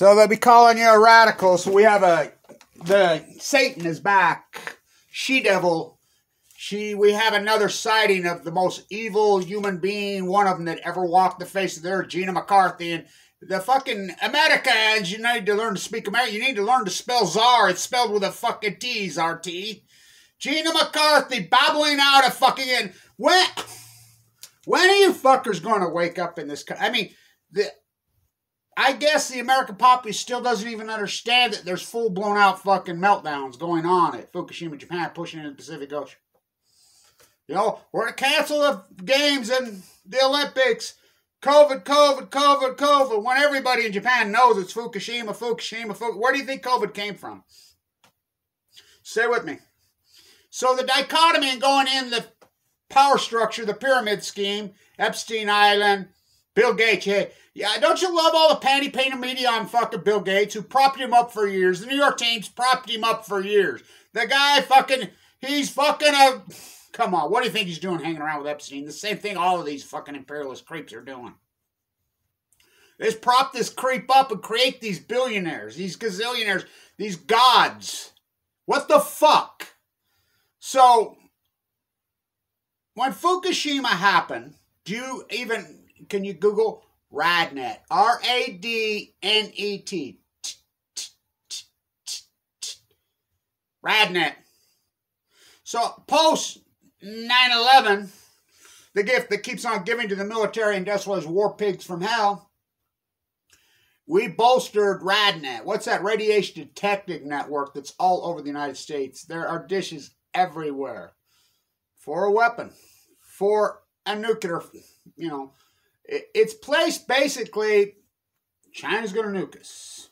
So they'll be calling you a radical. So we have a the Satan is back. She devil. She we have another sighting of the most evil human being, one of them that ever walked the face of the earth, Gina McCarthy. And the fucking Americans, you need to learn to speak American. You need to learn to spell czar. It's spelled with a fucking T. Gina McCarthy babbling out a fucking in. When when are you fuckers going to wake up in this country? I mean, the I guess the American populace still doesn't even understand that there's full blown out fucking meltdowns going on at Fukushima, Japan, pushing into the Pacific Ocean. You know, we're to cancel the games and the Olympics. COVID, COVID, COVID, COVID. When everybody in Japan knows it's Fukushima, Fukushima, Fukushima. Where do you think COVID came from? Stay with me. So the dichotomy going in the power structure, the pyramid scheme, Epstein Island, Bill Gates. Hey, yeah, don't you love all the panty painter media on fucking Bill Gates who propped him up for years? The New York Times propped him up for years. The guy fucking, he's fucking a. Come on, what do you think he's doing hanging around with Epstein? The same thing all of these fucking imperialist creeps are doing. Just prop this creep up and create these billionaires, these gazillionaires, these gods. What the fuck? So, when Fukushima happened, do you even, can you Google Radnet? R A D N E T. Radnet. So, post 9 11, the gift that keeps on giving to the military industrialists war pigs from hell, we bolstered Radnet. What's that? Radiation detecting network that's all over the United States. There are dishes everywhere for a weapon, for a nuclear, you know. It's placed basically, China's going to nuke us.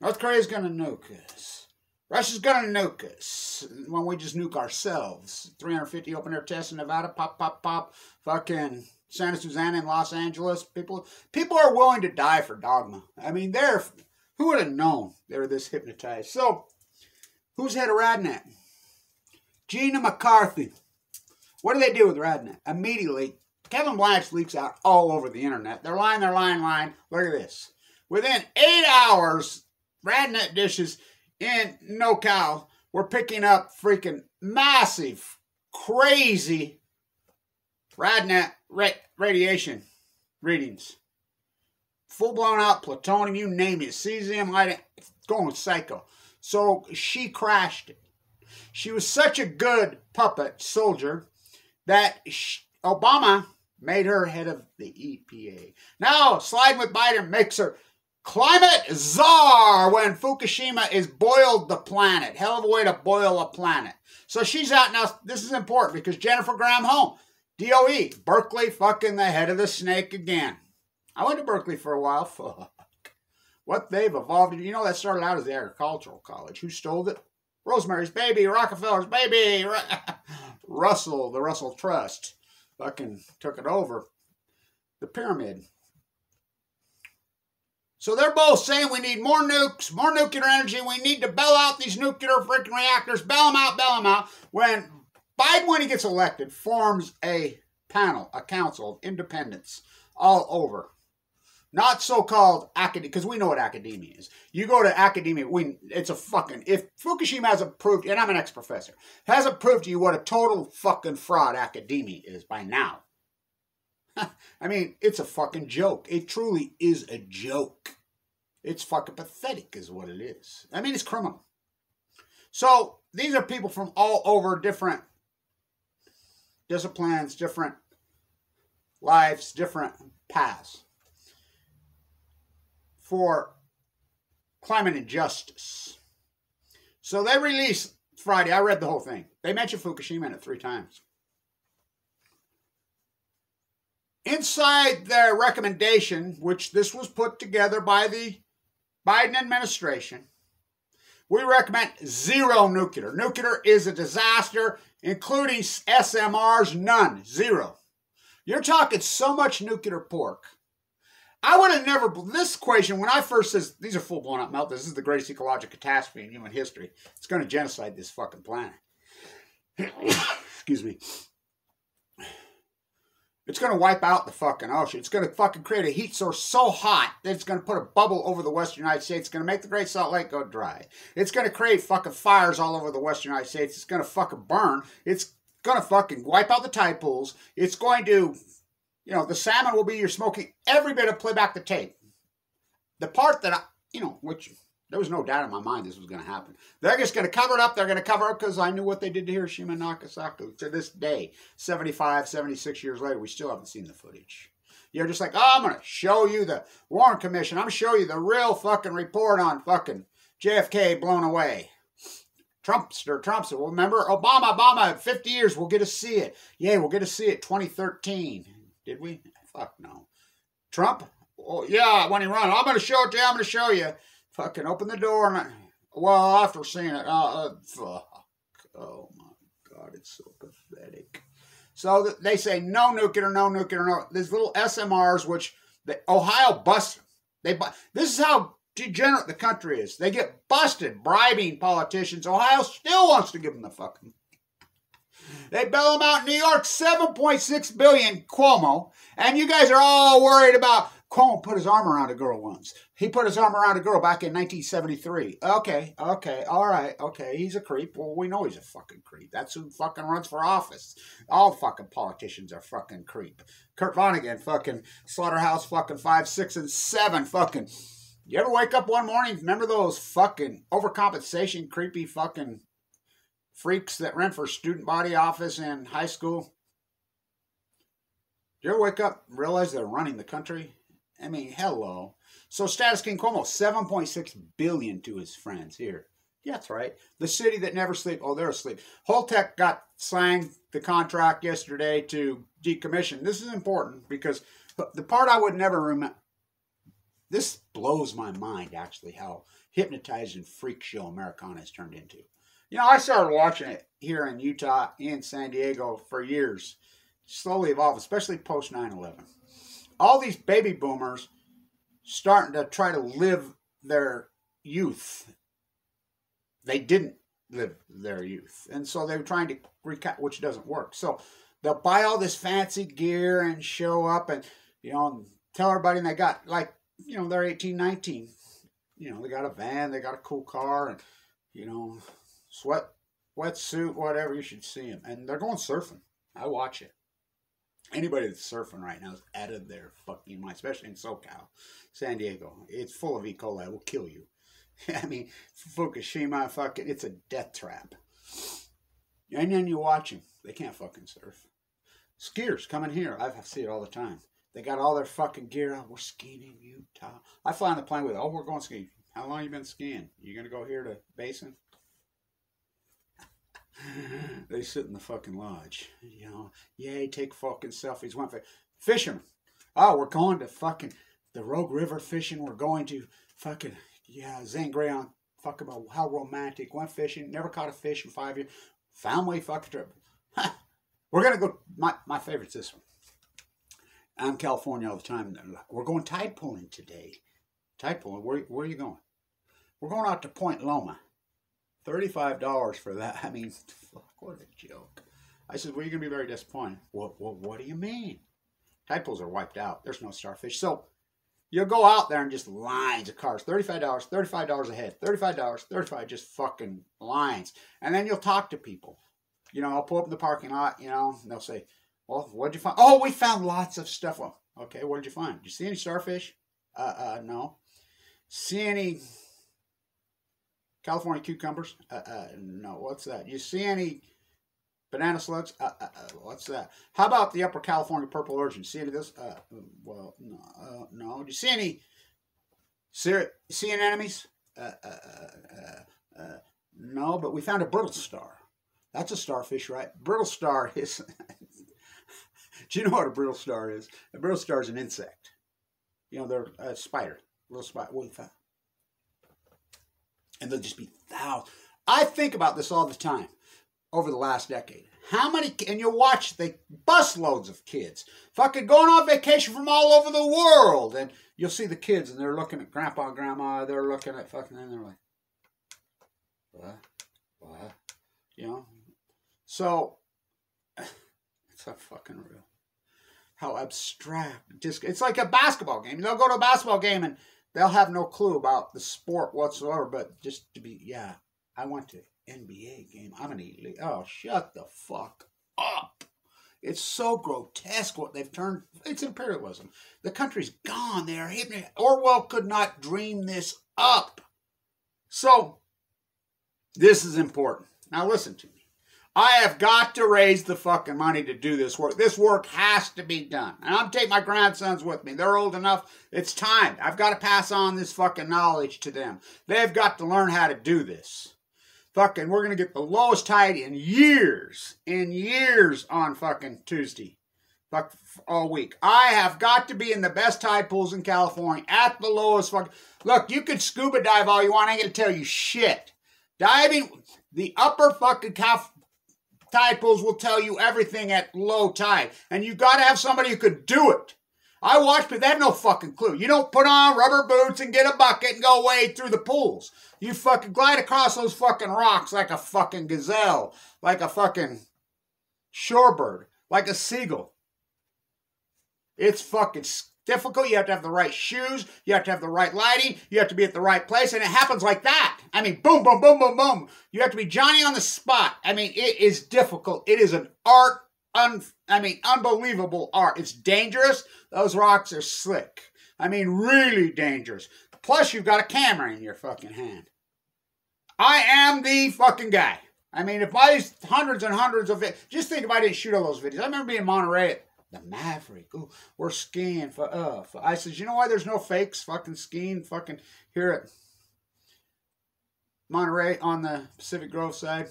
North Korea's going to nuke us. Russia's going to nuke us when we just nuke ourselves. 350 open air tests in Nevada, pop, pop, pop. Fucking Santa Susana in Los Angeles. People, people are willing to die for dogma. I mean, they're, who would have known they were this hypnotized? So, who's head of Radnet? Gina McCarthy. What do they do with Radnet? Immediately, Kevin Blanch leaks out all over the internet. They're lying, they're lying, lying. Look at this. Within eight hours, Radnet dishes in NoCal were picking up freaking massive, crazy Radnet ra- radiation readings. Full blown out plutonium, you name it, cesium, lighting, going psycho. So she crashed it. She was such a good puppet soldier that Obama made her head of the EPA. Now, sliding with Biden makes her climate czar when Fukushima is boiled the planet. Hell of a way to boil a planet. So she's out now. This is important because Jennifer Granholm, DOE, Berkeley, fucking the head of the snake again. I went to Berkeley for a while. Fuck. What they've evolved. You know, that started out as the agricultural college. Who stole it? Rosemary's Baby, Rockefeller's Baby, Russell, the Russell Trust, fucking took it over. The pyramid. So they're both saying we need more nukes, more nuclear energy. We need to bail out these nuclear freaking reactors, bail them out, bail them out. When Biden, when he gets elected, forms a panel, a council of independents all over not so-called academia, because we know what academia is. You go to academia, we it's a fucking. If Fukushima hasn't proved, and I'm an ex-professor, hasn't proved to you what a total fucking fraud academia is by now. I mean, it's a fucking joke. It truly is a joke. It's fucking pathetic, is what it is. I mean, it's criminal. So these are people from all over different disciplines, different lives, different paths for climate injustice. So they released Friday. I read the whole thing. They mentioned Fukushima in it three times. Inside their recommendation, which this was put together by the Biden administration, we recommend zero nuclear. Nuclear is a disaster, including SMRs, none, zero. You're talking so much nuclear pork I would have never, this equation, when I first says these are full blown up melt, this is the greatest ecological catastrophe in human history. It's going to genocide this fucking planet. Excuse me. It's going to wipe out the fucking ocean. It's going to fucking create a heat source so hot that it's going to put a bubble over the western United States. It's going to make the Great Salt Lake go dry. It's going to create fucking fires all over the western United States. It's going to fucking burn. It's going to fucking wipe out the tide pools. It's going to, you know, the salmon will be your smoking every bit of playback the tape. The part that I, you know, which there was no doubt in my mind this was going to happen. They're just going to cover it up. They're going to cover it because I knew what they did to Hiroshima and Nagasaki. To this day, 75, 76 years later, we still haven't seen the footage. You're just like, oh, I'm going to show you the Warren Commission. I'm going to show you the real fucking report on fucking JFK blown away. Trumpster, Trumpster. Well, remember, Obama, Obama, 50 years, we'll get to see it. Yeah, we'll get to see it 2013. Did we? Fuck no. Trump? Oh, yeah, when he run, I'm going to show it to you. I'm going to show you. Fucking open the door and I, well, after seeing it, uh, uh, fuck. Oh my God, it's so pathetic. So they say no nuclear, no nuclear, no. These little SMRs, which the Ohio bust. They this is how degenerate the country is. They get busted bribing politicians. Ohio still wants to give them the fucking. They bail them out in New York, 7.6 billion Cuomo, and you guys are all worried about Cuomo put his arm around a girl once. He put his arm around a girl back in 1973. Okay, okay, all right, okay. He's a creep. Well, we know he's a fucking creep. That's who fucking runs for office. All fucking politicians are fucking creep. Kurt Vonnegut, fucking Slaughterhouse, fucking five, six, and seven, fucking. You ever wake up one morning? Remember those fucking overcompensation, creepy fucking freaks that ran for student body office in high school? Do you ever wake up and realize they're running the country? I mean, hello. So Status King Cuomo, 7.6 billion to his friends here. Yeah, that's right. The city that never sleep. Oh, they're asleep. Holtec got signed the contract yesterday to decommission. This is important because the part I would never remember. This blows my mind, actually, how hypnotized and freak show Americana has turned into. You know, I started watching it here in Utah, in San Diego for years. Slowly evolved, especially post 9 11 all these baby boomers starting to try to live their youth. They didn't live their youth. And so they were trying to recap, which doesn't work. So they'll buy all this fancy gear and show up and, you know, tell everybody they got like, you know, they're 18, 19. You know, they got a van, they got a cool car, and, you know, sweat, wetsuit, whatever, you should see them. And they're going surfing. I watch it anybody that's surfing right now is out of their fucking mind, especially in SoCal, San Diego. It's full of E. coli. It will kill you. I mean, Fukushima, fucking, it's a death trap. And then you watch them. They can't fucking surf. Skiers coming here. I see it all the time. They got all their fucking gear out. We're skiing in Utah. I fly on the plane with, oh, we're going skiing. How long you been skiing? You gonna go here to Basin? they sit in the fucking lodge. You know, yay, take fucking selfies. Went for fishing. Oh, we're going to fucking the Rogue River fishing. We're going to fucking yeah, Zane Grey on fuck about how romantic. Went fishing, never caught a fish in five years. Family fucking trip. we're gonna go. My my favorite's this one. I'm California all the time. We're going tide pulling today. Tide pulling. Where where are you going? We're going out to Point Loma. $35 for that. I mean, fuck, what a joke. I said, well, you're going to be very disappointed. What, what, what do you mean? Tide are wiped out. There's no starfish. So you'll go out there and just lines of cars. $35, $35 a head. $35, 35 just fucking lines. And then you'll talk to people. You know, I'll pull up in the parking lot, you know, and they'll say, well, what'd you find? Oh, we found lots of stuff. Well, okay, what did you find? Did you see any starfish? Uh, uh, no. See any California cucumbers? Uh, uh, no, what's that? You see any banana slugs? Uh, uh, uh what's that? How about the Upper California purple urchin? See any of this? Uh, well, no. Uh, no. Do you see any sea anemones? no, but we found a brittle star. That's a starfish, right? Brittle star is. Do you know what a brittle star is? A brittle star is an insect. You know, they're a spider, little spider. What we found? And there'll just be thousands. I think about this all the time over the last decade. How many, and you'll watch the busloads of kids fucking going on vacation from all over the world. And you'll see the kids and they're looking at grandpa and grandma, they're looking at fucking, and they're like, what? What? You know? So, it's not fucking real. how abstract. Just it's like a basketball game. They'll go to a basketball game and they'll have no clue about the sport whatsoever. But just to be, yeah, I went to NBA game. I'm an elite. Oh, shut the fuck up. It's so grotesque what they've turned. It's imperialism. The country's gone. They are hypnotized. Orwell could not dream this up. So, this is important. Now, listen to me. I have got to raise the fucking money to do this work. This work has to be done. And I'm taking my grandsons with me. They're old enough. It's time. I've got to pass on this fucking knowledge to them. They've got to learn how to do this. Fucking, we're going to get the lowest tide in years, in years on fucking Tuesday. Fuck, all week. I have got to be in the best tide pools in California at the lowest fucking. Look, you could scuba dive all you want. I ain't going to tell you shit. Diving, the upper fucking Cal- tide pools will tell you everything at low tide. And you got to have somebody who could do it. I watch, but they have no fucking clue. You don't put on rubber boots and get a bucket and go wade through the pools. You fucking glide across those fucking rocks like a fucking gazelle, like a fucking shorebird, like a seagull. It's fucking difficult. You have to have the right shoes. You have to have the right lighting. You have to be at the right place. And it happens like that. I mean, boom, boom, boom, boom, boom. You have to be Johnny on the spot. I mean, it is difficult. It is an art. Un, I mean, unbelievable art. It's dangerous. Those rocks are slick. I mean, really dangerous. Plus, you've got a camera in your fucking hand. I am the fucking guy. I mean, if I hundreds and hundreds of it, just think if I didn't shoot all those videos. I remember being in Monterey the Maverick. Ooh, we're skiing for uh. For, I says, you know why there's no fakes fucking skiing fucking here at Monterey on the Pacific Grove side?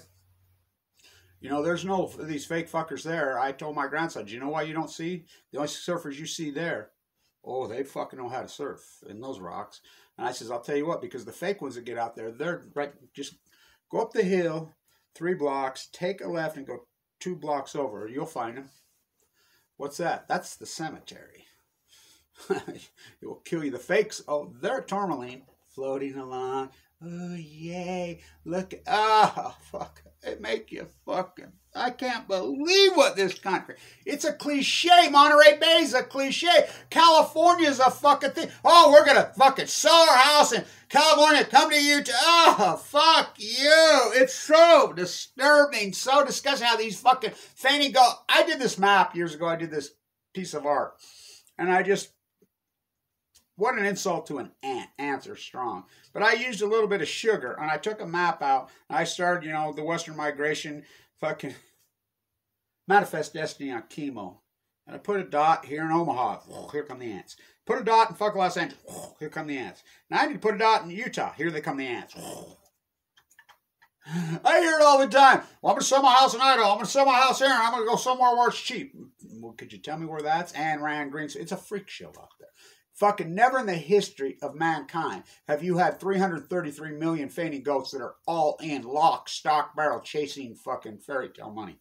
You know, there's no these fake fuckers there. I told my grandson, you know why you don't see the only surfers you see there? Oh, they fucking know how to surf in those rocks. And I says, I'll tell you what, because the fake ones that get out there, they're right. Just go up the hill, three blocks, take a left, and go two blocks over. You'll find them. What's that? That's the cemetery. it will kill you. The fakes, oh, they're tourmaline floating along. Oh, yay. Look. Ah, oh, fuck. It make you fucking. I can't believe what this country. It's a cliche. Monterey Bay is a cliche. California is a fucking thing. Oh, we're gonna fucking sell our house in California. Come to you. To, oh, fuck you. It's so disturbing, so disgusting how these fucking fanny go. I did this map years ago. I did this piece of art, and I just what an insult to an ant. Ants are strong. But I used a little bit of sugar and I took a map out and I started, you know, the Western migration fucking manifest destiny on chemo. And I put a dot here in Omaha. Oh, here come the ants. Put a dot in fucking Los Angeles. Oh, here come the ants. Now I need to put a dot in Utah. Here they come the ants. Oh. I hear it all the time. Well, I'm going to sell my house in Idaho. I'm going to sell my house here. I'm going to go somewhere where it's cheap. Well, could you tell me where that's? And Rand Green. It's a freak show out there. Fucking never in the history of mankind have you had 333 million fainting goats that are all in lock, stock, barrel chasing fucking fairy tale money.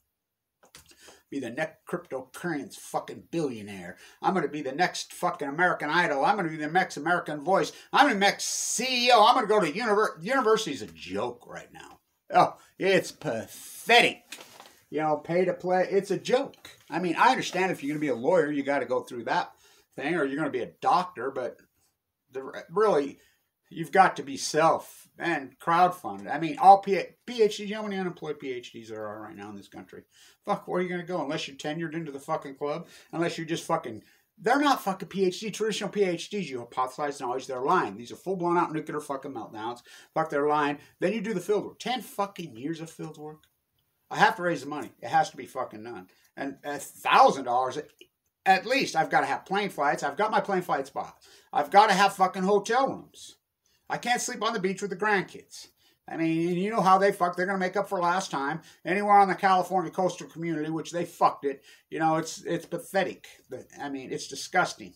Be the next cryptocurrency fucking billionaire. I'm going to be the next fucking American Idol. I'm going to be the next American Voice. I'm the next CEO. I'm going to go to university. University's a joke right now. Oh, it's pathetic. You know, pay to play. It's a joke. I mean, I understand if you're going to be a lawyer, you got to go through that thing, or you're going to be a doctor, but the, really, you've got to be self and crowdfunded. I mean, all P- PhDs, you know how many unemployed PhDs there are right now in this country? Fuck, where are you going to go? Unless you're tenured into the fucking club, unless you're just fucking. They're not fucking PhD, traditional PhDs. You hypothesize knowledge, they're lying. These are full blown out nuclear fucking meltdowns. Fuck, they're lying. Then you do the field work. 10 fucking years of field work. I have to raise the money. It has to be fucking done. And a thousand dollars at least I've got to have plane flights. I've got my plane flight spot. I've got to have fucking hotel rooms. I can't sleep on the beach with the grandkids. I mean, you know how they fuck. They're gonna make up for last time. Anywhere on the California coastal community, which they fucked it. You know, it's it's pathetic. I mean, it's disgusting.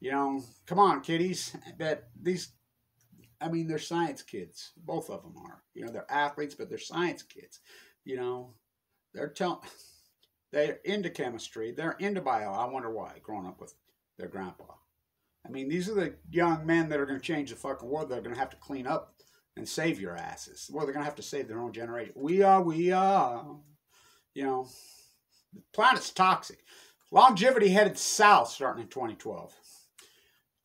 You know, come on, kiddies. But these, I mean, they're science kids. Both of them are. You know, they're athletes, but they're science kids. You know, they're telling they're into chemistry. They're into bio. I wonder why, growing up with their grandpa. I mean, these are the young men that are going to change the fucking world. They're going to have to clean up and save your asses. Well, they're going to have to save their own generation. We are, we are. You know, the planet's toxic. Longevity headed south starting in 2012.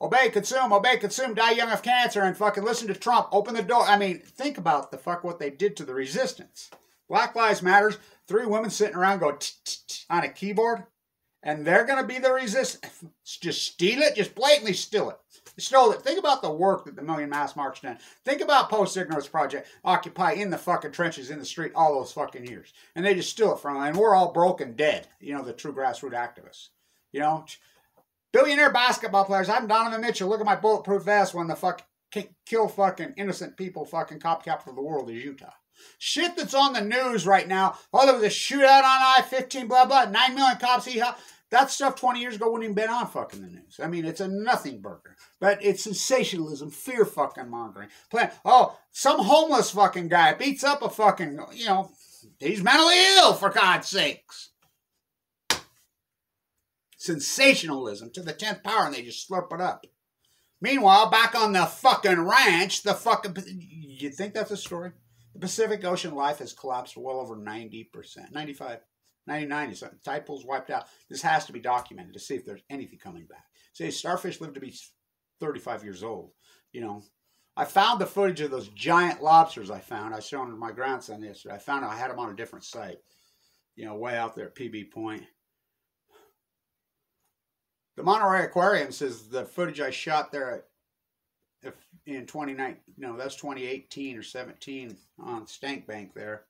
Obey, consume, obey, consume, die young of cancer, and fucking listen to Trump. Open the door. I mean, think about the fuck what they did to the resistance. Black Lives Matters, three women sitting around go on a keyboard, and they're going to be the resistance. Just steal it, just blatantly steal it. Stole it. Think about the work that the Million Mass March done. Think about Post Ignorance Project, Occupy in the fucking trenches in the street all those fucking years. And they just steal it from them. And we're all broken dead, you know, the true grassroots activists. You know, billionaire basketball players. I'm Donovan Mitchell. Look at my bulletproof vest when the fuck kill fucking innocent people, fucking cop capital of the world is Utah. Shit that's on the news right now. Oh, there was a shootout on I 15, blah, blah, 9 million cops. That stuff 20 years ago wouldn't even been on fucking the news. I mean, it's a nothing burger. But it's sensationalism, fear fucking mongering. Plan. Oh, some homeless fucking guy beats up a fucking, you know, he's mentally ill for God's sakes. Sensationalism to the 10th power and they just slurp it up. Meanwhile, back on the fucking ranch, the fucking. You think that's a story? The Pacific Ocean life has collapsed well over 90%, 95 99 something. Tide pools wiped out. This has to be documented to see if there's anything coming back. Say starfish live to be 35 years old. You know, I found the footage of those giant lobsters I found. I showed them to my grandson yesterday. I found I had them on a different site. You know, way out there at PB Point. The Monterey Aquarium says the footage I shot there in 2019, no, that's 2018 or 17 on Stank Bank there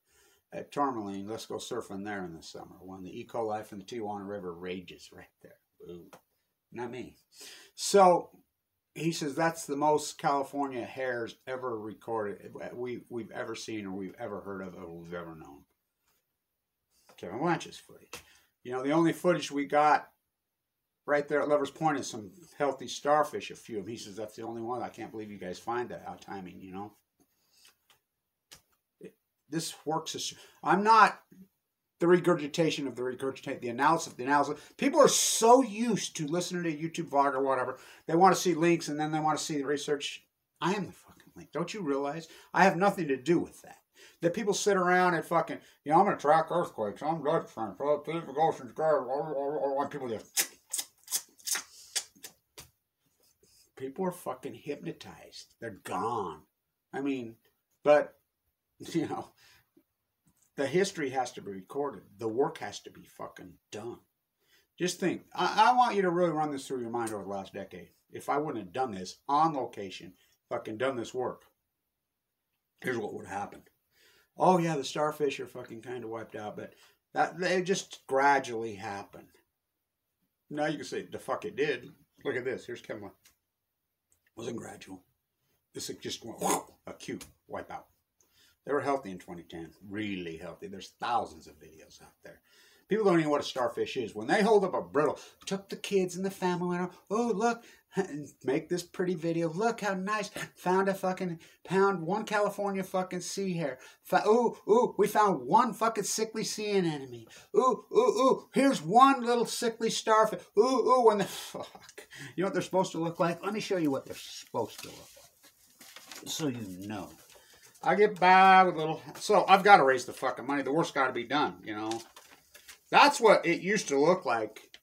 at Tourmaline. Let's go surfing there in the summer when the eco life in the Tijuana River rages right there. Ooh, not me. So he says that's the most California hares ever recorded, we, we've ever seen or we've ever heard of or we've ever known. Kevin Blanch's footage. You know, the only footage we got right there at Lover's Point is some healthy starfish, a few of them. He says that's the only one. I can't believe you guys find that out timing, you know this works. As, I'm not the regurgitation of the regurgitate, the analysis of the analysis. People are so used to listening to YouTube vlog or whatever. They want to see links and then they want to see the research. I am the fucking link. Don't you realize? I have nothing to do with that. That people sit around and fucking, you know, I'm going to track earthquakes. I'm Dutch friend. Pacific Ocean's guard. When people just. People are fucking hypnotized. They're gone. I mean, but, you know, the history has to be recorded. The work has to be fucking done. Just think. I, I want you to really run this through your mind over the last decade. If I wouldn't have done this on location, fucking done this work, here's what would have happened. Oh yeah, the starfish are fucking kind of wiped out, but that they just gradually happened. Now you can say the fuck it did. Look at this. Here's Kemla. Wasn't gradual. This is just went acute wipeout. They were healthy in 2010, really healthy. There's thousands of videos out there. People don't even know what a starfish is. When they hold up a brittle, took the kids and the family, and oh look, make this pretty video. Look how nice. Found a fucking pound one California fucking sea hare. ooh ooh, we found one fucking sickly sea anemone. Ooh ooh ooh, here's one little sickly starfish. Ooh ooh, and the fuck, you know what they're supposed to look like? Let me show you what they're supposed to look like, so you know. I get by with little. So I've got to raise the fucking money. The work's got to be done, you know. That's what it used to look like,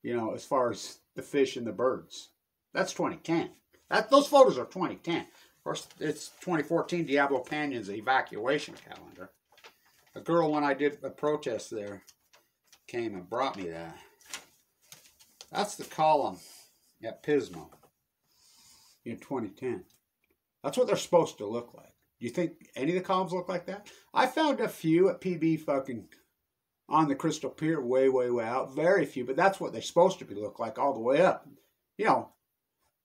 you know, as far as the fish and the birds. That's 2010. That Those photos are 2010. Of course, it's 2014 Diablo Canyon's evacuation calendar. A girl, when I did a protest there, came and brought me that. That's the column at Pismo in 2010. That's what they're supposed to look like. Do you think any of the columns look like that? I found a few at PB fucking on the Crystal Pier, way, way, way out. Very few, but that's what they're supposed to be look like all the way up. You know,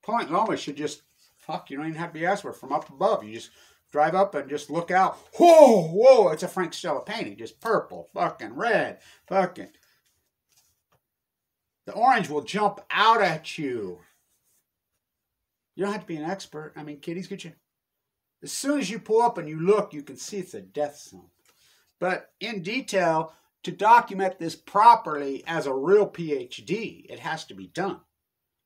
Point Loma should just, fuck, you don't even have to be asked for from up above. You just drive up and just look out. Whoa, whoa, it's a Frank Stella painting. Just purple, fucking red, fucking. The orange will jump out at you. You don't have to be an expert. I mean, kiddies get you. As soon as you pull up and you look, you can see it's a death zone. But in detail, to document this properly as a real PhD, it has to be done.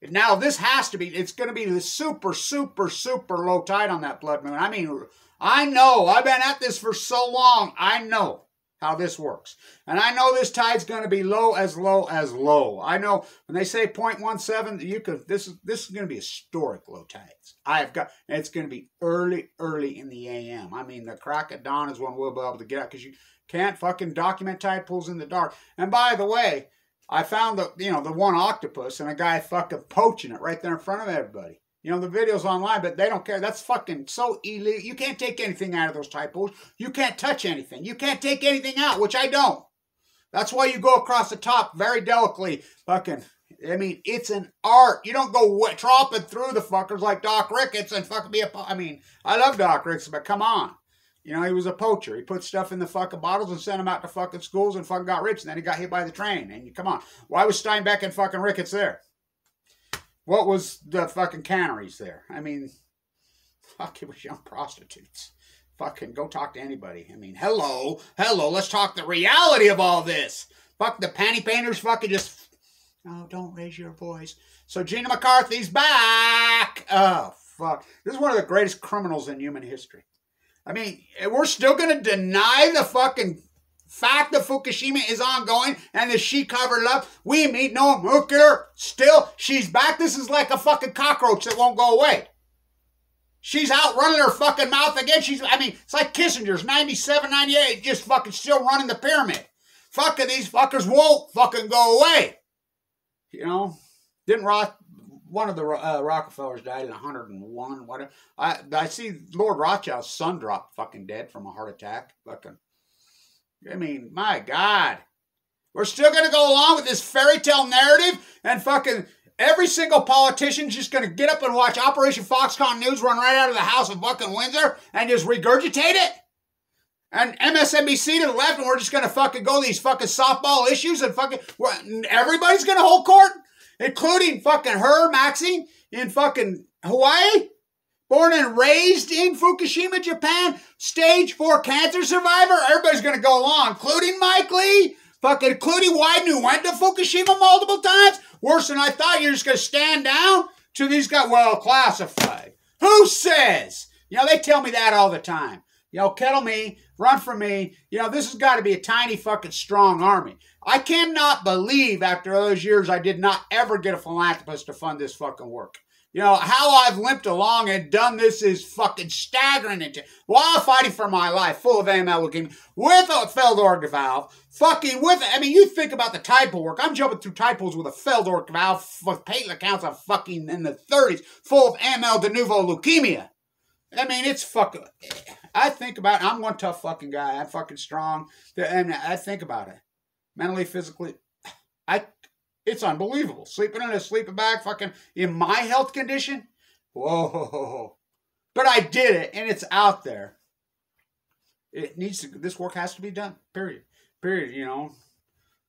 Now, this has to be, it's going to be the super, super, super low tide on that blood moon. I mean, I know, I've been at this for so long. I know. How this works. And I know this tide's going to be low as low as low. I know when they say 0.17, you could this is this is going to be historic low tides. I've got it's going to be early, early in the AM. I mean, the crack of dawn is when we'll be able to get out because you can't fucking document tide pools in the dark. And by the way, I found the you know the one octopus and a guy fucking poaching it right there in front of everybody. You know, the video's online, but they don't care. That's fucking so illegal. You can't take anything out of those tide pools. You can't touch anything. You can't take anything out, which I don't. That's why you go across the top very delicately. Fucking, I mean, it's an art. You don't go tromping through the fuckers like Doc Ricketts and fucking be a. I mean, I love Doc Ricketts, but come on. You know, he was a poacher. He put stuff in the fucking bottles and sent them out to fucking schools and fucking got rich. And then he got hit by the train. And you, come on. Why was Steinbeck and fucking Ricketts there? What was the fucking canneries there? I mean, fuck, it was young prostitutes. Fucking go talk to anybody. I mean, hello, hello, let's talk the reality of all this. Fuck the panty painters, fucking just. Oh, don't raise your voice. So Gina McCarthy's back. Oh, fuck. This is one of the greatest criminals in human history. I mean, we're still going to deny the fucking fact that Fukushima is ongoing and that she covered up. We meet no nuclear. Still, she's back. This is like a fucking cockroach that won't go away. She's out running her fucking mouth again. She's, I mean, it's like Kissinger's 97, 98, just fucking still running the pyramid. Fucking these fuckers won't fucking go away. You know, didn't Roth, one of the uh, Rockefellers died at 101, whatever. I, I see Lord Rothschild's son dropped fucking dead from a heart attack. Fucking I mean, my God. We're still going to go along with this fairy tale narrative and fucking every single politician's just going to get up and watch Operation Foxconn News run right out of the House of fucking Windsor and just regurgitate it? And MSNBC to the left, and we're just going to fucking go these fucking softball issues and fucking everybody's going to hold court, including fucking her, Mazie, in fucking Hawaii? Born and raised in Fukushima, Japan, stage four cancer survivor. Everybody's going to go along, including Mike Lee, fucking including Wyden, who went to Fukushima multiple times. Worse than I thought. You're just going to stand down to these guys. Well, classified. Who says? You know, they tell me that all the time. You know, kettle me, run for me. You know, this has got to be a tiny fucking strong army. I cannot believe after those years I did not ever get a philanthropist to fund this fucking work. You know, how I've limped along and done this is fucking staggering. Into, while fighting for my life, full of AML looking, with a Feldorg valve, fucking with, I mean, you think about the type of work. I'm jumping through tide pools with a Feldorg valve with platelet counts of fucking in the 30s, full of AML de novo leukemia. I mean, it's fucking, I think about it. I'm one tough fucking guy. I'm fucking strong. And I think about it. Mentally, physically, I it's unbelievable. Sleeping in a sleeping bag, fucking in my health condition. Whoa. But I did it, and it's out there. It needs to. This work has to be done. Period. Period. You know,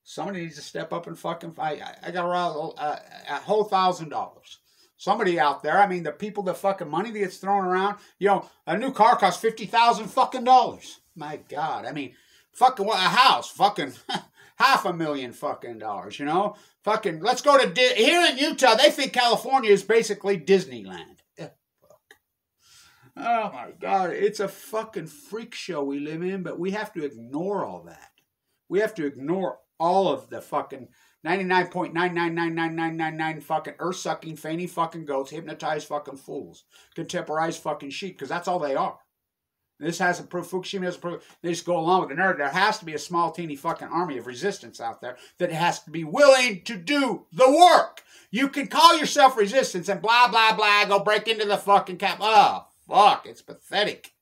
somebody needs to step up and fucking. I I got around oh, uh, a, a whole thousand dollars. Somebody out there. I mean, the people, the fucking money that gets thrown around. You know, a new car costs fifty thousand fucking dollars. My God. I mean, fucking what a house. Fucking half a million fucking dollars. You know, Fucking, let's go to Di- here in Utah. They think California is basically Disneyland. Eh, oh my God, it's a fucking freak show we live in, but we have to ignore all that. We have to ignore all of the fucking 99.999999 fucking earth sucking, feigning fucking goats, hypnotized fucking fools, contemporized fucking sheep, because that's all they are. This hasn't proved, Fukushima hasn't proved, they just go along with the narrative. There has to be a small, teeny fucking army of resistance out there that has to be willing to do the work. You can call yourself resistance and blah, blah, blah, go break into the fucking cap. Oh, fuck, it's pathetic.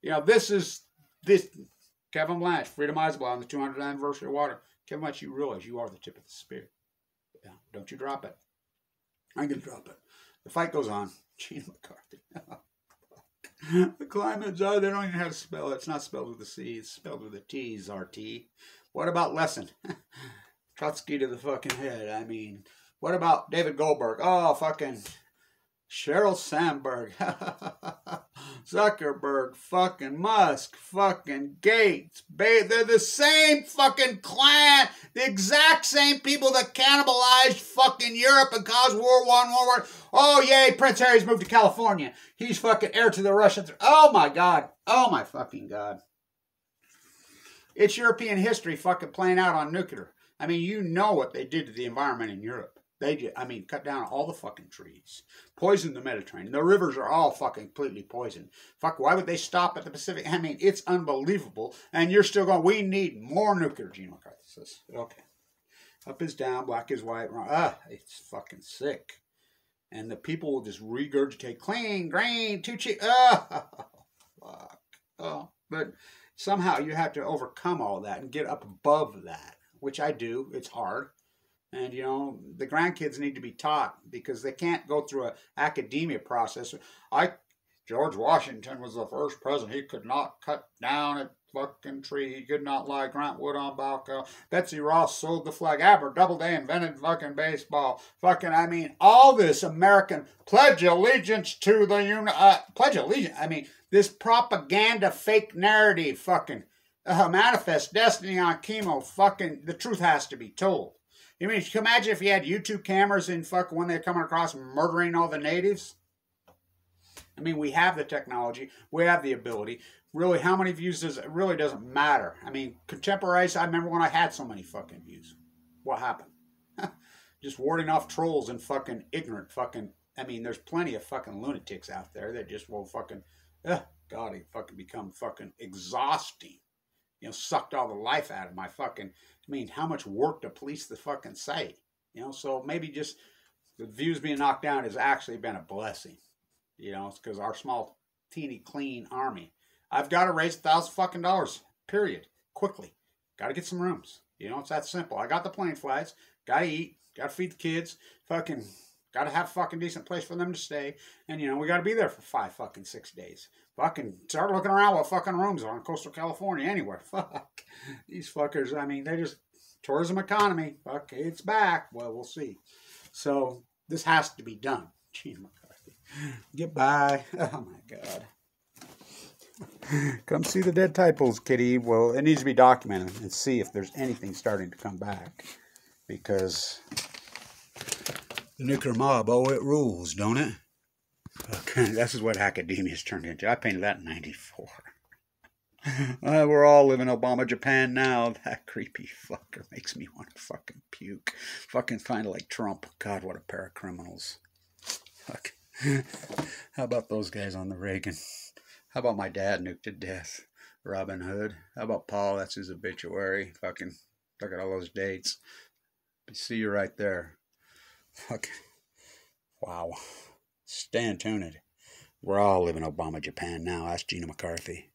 You know, this is, this, Kevin Blanch, Freedom Isabel on the 200th anniversary of water. Kevin Blanch, you realize you are the tip of the spear. Yeah, don't you drop it. I'm going to drop it. The fight goes on. Gene McCarthy. the climate czar, they don't even how to spell it. It's not spelled with a C, it's spelled with a T, RT. What about Lesson? Trotsky to the fucking head. I mean, what about David Goldberg? Oh, fucking Sheryl Sandberg, Zuckerberg, fucking Musk, fucking Gates. They're the same fucking clan, the exact same people that cannibalized fucking Europe and caused World War One, World War. Oh yay, Prince Harry's moved to California. He's fucking heir to the Russians. Oh my god. Oh my fucking god. It's European history fucking playing out on nuclear. I mean, you know what they did to the environment in Europe. They just, I mean, cut down all the fucking trees, poison the Mediterranean. The rivers are all fucking completely poisoned. Fuck, why would they stop at the Pacific? I mean, it's unbelievable. And you're still going, we need more nuclear, McCarthy. Okay. Up is down, black is white. Ah, it's fucking sick. And the people will just regurgitate clean, grain, too cheap. Ah, fuck. Oh, but somehow you have to overcome all that and get up above that, which I do. It's hard. And, you know, the grandkids need to be taught because they can't go through a academia process. I, George Washington was the first president. He could not cut down a fucking tree. He could not lie Grant Wood on Balco. Betsy Ross sold the flag. Abner Doubleday invented fucking baseball. Fucking, I mean, all this American pledge allegiance to the uni- uh, pledge allegiance. I mean, this propaganda fake narrative fucking uh, manifest destiny on chemo. Fucking, the truth has to be told. I mean, can you imagine if you had YouTube cameras and fuck when they're coming across murdering all the natives? I mean, we have the technology, we have the ability. Really, how many views does it really doesn't matter? I mean, contemporaries, I remember when I had so many fucking views. What happened? just warding off trolls and fucking ignorant fucking. I mean, there's plenty of fucking lunatics out there that just won't fucking. Uh, God, he fucking become fucking exhausting. You know, sucked all the life out of my fucking. I mean, how much work to police the fucking site? You know, so maybe just the views being knocked down has actually been a blessing. You know, it's because our small, teeny, clean army. I've got to raise a thousand fucking dollars, period, quickly. Got to get some rooms. You know, it's that simple. I got the plane flights. Got to eat. Got to feed the kids. Fucking got to have a fucking decent place for them to stay. And, you know, we got to be there for five fucking six days. Fucking start looking around what fucking rooms are in coastal California, anywhere. Fuck. These fuckers, I mean, they just, tourism economy. Fuck, it's back. Well, we'll see. So, this has to be done. Gene McCarthy. Goodbye. Oh, my God. come see the dead tide pools, kitty. Well, it needs to be documented and see if there's anything starting to come back. Because the nuclear mob, oh, it rules, don't it? Okay, this is what academia's turned into. I painted that in 94. Uh, we're all living Obama Japan now. That creepy fucker makes me want to fucking puke. Fucking kind of like Trump. God, what a pair of criminals. Fuck. How about those guys on the Reagan? How about my dad nuked to death? Robin Hood. How about Paul? That's his obituary. Fucking look at all those dates. See you right there. Fuck. Wow. Stand tuned. We're all living Obama Japan now. Ask Gina McCarthy.